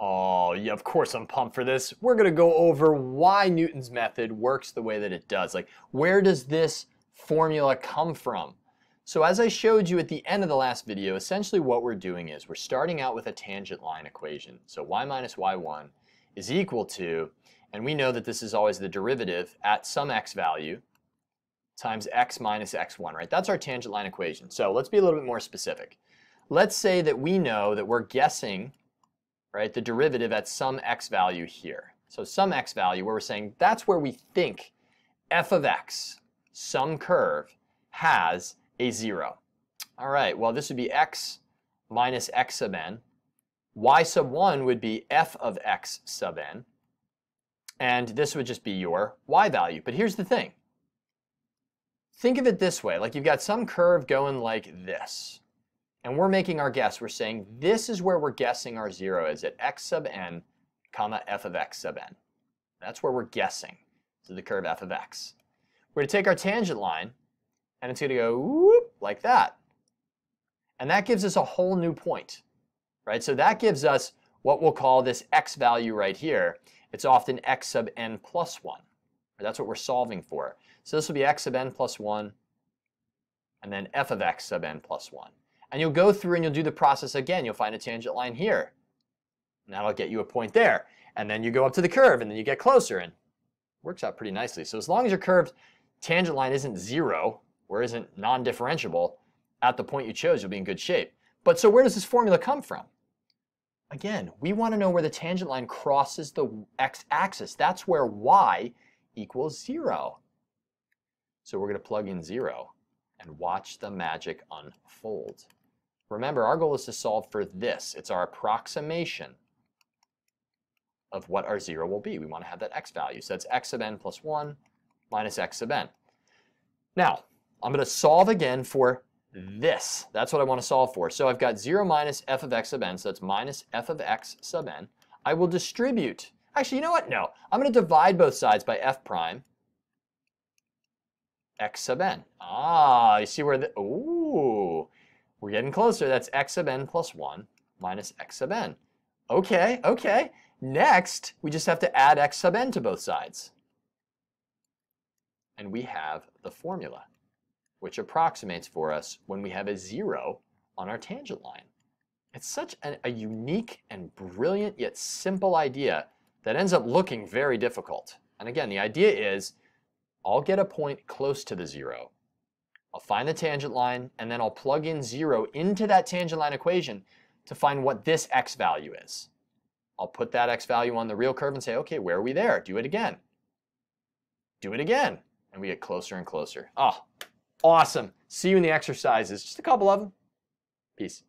Oh, yeah, of course I'm pumped for this. We're going to go over why Newton's method works the way that it does. Like, where does this formula come from? So as I showed you at the end of the last video, essentially what we're doing is we're starting out with a tangent line equation. So y minus y1 is equal to, and we know that this is always the derivative at some x value times x minus x1, right? That's our tangent line equation. So let's be a little bit more specific. Let's say that we know that we're guessing, right, the derivative at some x value here. So some x value where we're saying that's where we think f of x, some curve, has a 0. All right, well, this would be x minus x sub n. y sub 1 would be f of x sub n. And this would just be your y value. But here's the thing. Think of it this way. Like you've got some curve going like this. And we're making our guess. We're saying this is where we're guessing our 0 is at x sub n, comma f of x sub n. That's where we're guessing. to the curve f of x. We're going to take our tangent line and it's going to go whoop, like that. And that gives us a whole new point, right? So that gives us what we'll call this x value right here. It's often x sub n plus 1. That's what we're solving for. So this will be x sub n plus 1, and then f of x sub n plus 1. And you'll go through and you'll do the process again. You'll find a tangent line here. And that'll get you a point there. And then you go up to the curve, and then you get closer, and works out pretty nicely. So as long as your curved tangent line isn't 0, or isn't non-differentiable at the point you chose, you'll be in good shape. But so where does this formula come from? Again, we want to know where the tangent line crosses the x-axis. That's where y equals 0. So we're going to plug in 0 and watch the magic unfold. Remember, our goal is to solve for this. It's our approximation of what our 0 will be. We want to have that x value. So that's x sub n plus 1 minus x sub n. Now, I'm going to solve again for this. That's what I want to solve for. So I've got 0 minus f of x sub n, so that's minus f of x sub n. I will distribute. Actually, you know what? No. I'm going to divide both sides by f prime x sub n. Ah, you see where the, ooh, we're getting closer. That's x sub n plus 1 minus x sub n. Okay, okay. Next, we just have to add x sub n to both sides. And we have the formula which approximates for us when we have a zero on our tangent line. It's such a, a unique and brilliant yet simple idea that ends up looking very difficult. And again, the idea is I'll get a point close to the zero. I'll find the tangent line, and then I'll plug in zero into that tangent line equation to find what this x value is. I'll put that x value on the real curve and say, okay, where are we there? Do it again. Do it again. And we get closer and closer. Oh, Awesome. See you in the exercises. Just a couple of them. Peace.